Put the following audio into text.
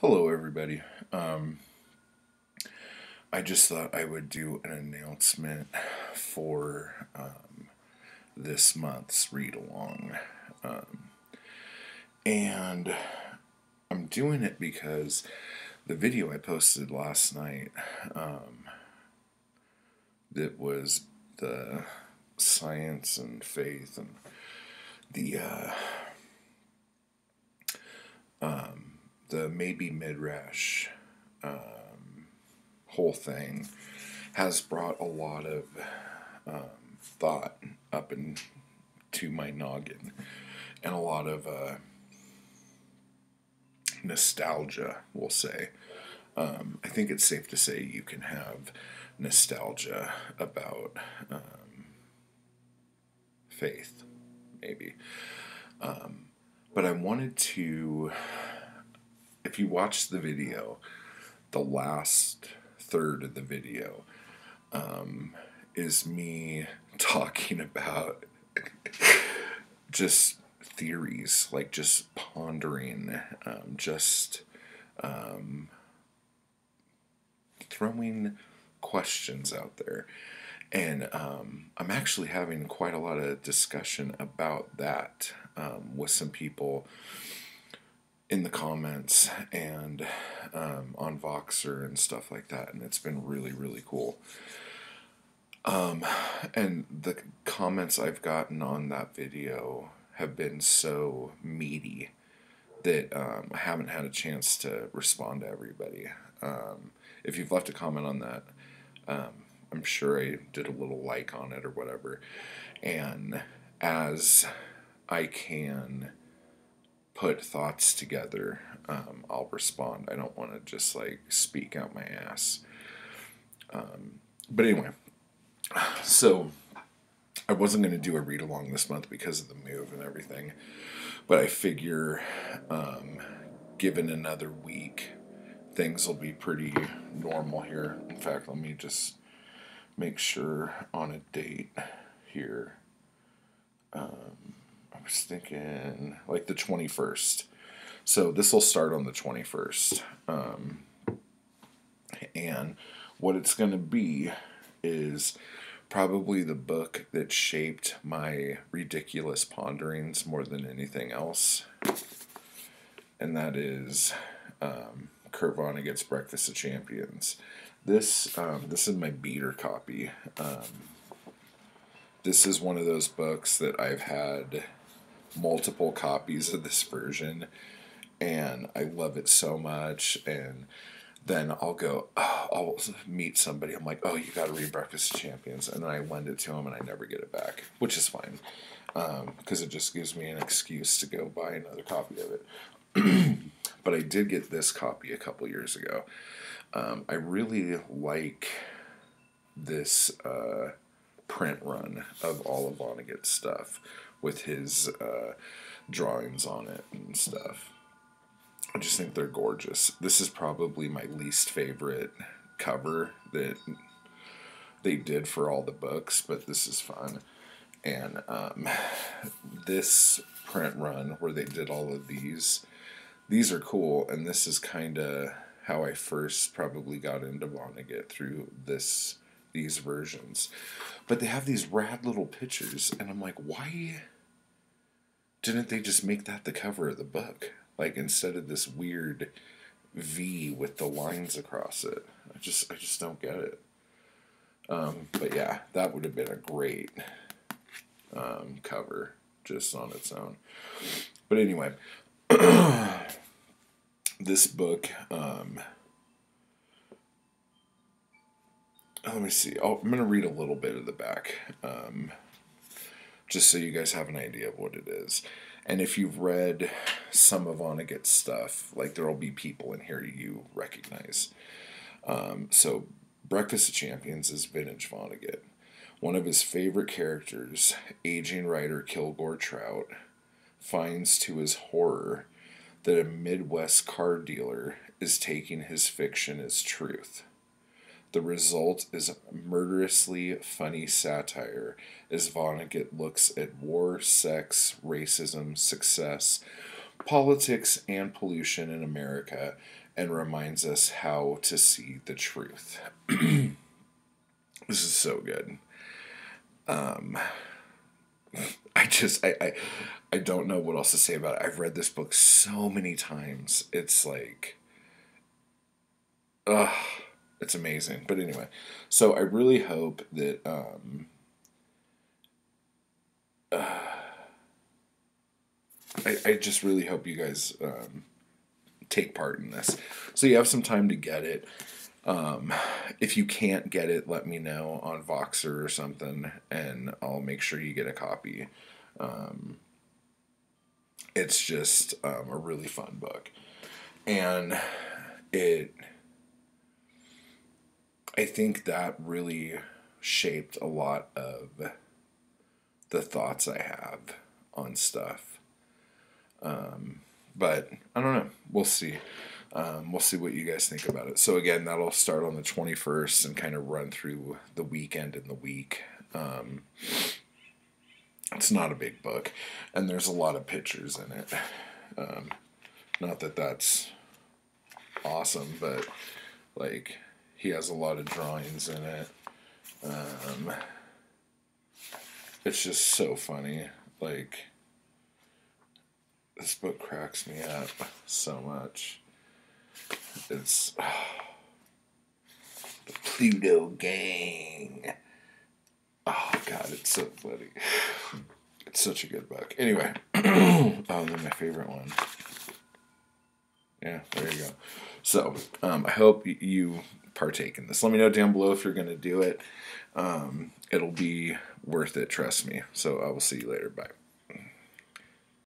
Hello, everybody. Um, I just thought I would do an announcement for um, this month's read along. Um, and I'm doing it because the video I posted last night um, that was the science and faith and the uh, um, the maybe midrash um, whole thing has brought a lot of um, thought up into my noggin and a lot of uh, nostalgia, we'll say. Um, I think it's safe to say you can have nostalgia about um, faith, maybe. Um, but I wanted to if you watch the video, the last third of the video um, is me talking about just theories, like just pondering, um, just um, throwing questions out there. And um, I'm actually having quite a lot of discussion about that um, with some people in the comments and um, on Voxer and stuff like that, and it's been really, really cool. Um, and the comments I've gotten on that video have been so meaty that um, I haven't had a chance to respond to everybody. Um, if you've left a comment on that, um, I'm sure I did a little like on it or whatever. And as I can put thoughts together, um, I'll respond. I don't want to just like speak out my ass. Um, but anyway, so I wasn't going to do a read along this month because of the move and everything. But I figure, um, given another week, things will be pretty normal here. In fact, let me just make sure on a date here. Um, was thinking like the 21st. So this will start on the 21st. Um, and what it's going to be is probably the book that shaped my ridiculous ponderings more than anything else. And that is um, Kurt Vonnegut's Breakfast of Champions. This um, this is my beater copy. Um, this is one of those books that I've had multiple copies of this version and I love it so much and then I'll go, oh, I'll meet somebody. I'm like, oh, you got to read Breakfast Champions. And then I lend it to them and I never get it back, which is fine because um, it just gives me an excuse to go buy another copy of it. but I did get this copy a couple years ago. Um, I really like this uh, print run of all of Vonnegut's stuff with his uh, drawings on it and stuff. I just think they're gorgeous. This is probably my least favorite cover that they did for all the books, but this is fun. And um, this print run where they did all of these, these are cool. And this is kind of how I first probably got into Vonnegut through this these versions. But they have these rad little pictures, and I'm like, why didn't they just make that the cover of the book? Like instead of this weird V with the lines across it. I just I just don't get it. Um, but yeah, that would have been a great um, cover just on its own. But anyway, this book um, let me see. Oh, I'm going to read a little bit of the back, um, just so you guys have an idea of what it is. And if you've read some of Vonnegut's stuff, like there will be people in here you recognize. Um, so, Breakfast of Champions is Vintage Vonnegut. One of his favorite characters, aging writer Kilgore Trout, finds to his horror that a Midwest car dealer is taking his fiction as truth. The result is a murderously funny satire as Vonnegut looks at war, sex, racism, success, politics, and pollution in America and reminds us how to see the truth. this is so good. Um, I just I, I I don't know what else to say about it. I've read this book so many times. It's like, ugh, it's amazing. But anyway, so I really hope that um, uh, I I just really hope you guys um, take part in this. So you have some time to get it. Um, if you can't get it, let me know on Voxer or something, and I'll make sure you get a copy. Um, it's just um, a really fun book, and it. I think that really shaped a lot of the thoughts I have on stuff. Um, but I don't know. We'll see. Um, we'll see what you guys think about it. So again, that'll start on the 21st and kind of run through the weekend and the week. Um, it's not a big book, and there's a lot of pictures in it. Um, not that that's awesome, but like he has a lot of drawings in it. Um, it's just so funny. Like this book cracks me up so much. It's oh, the Pluto Gang. Oh god, it's so funny. It's such a good book. Anyway, oh, then my favorite one. Yeah, there you go. So, um, I hope you partake in this. Let me know down below if you're going to do it. Um, it'll be worth it, trust me. So, I will see you later. Bye.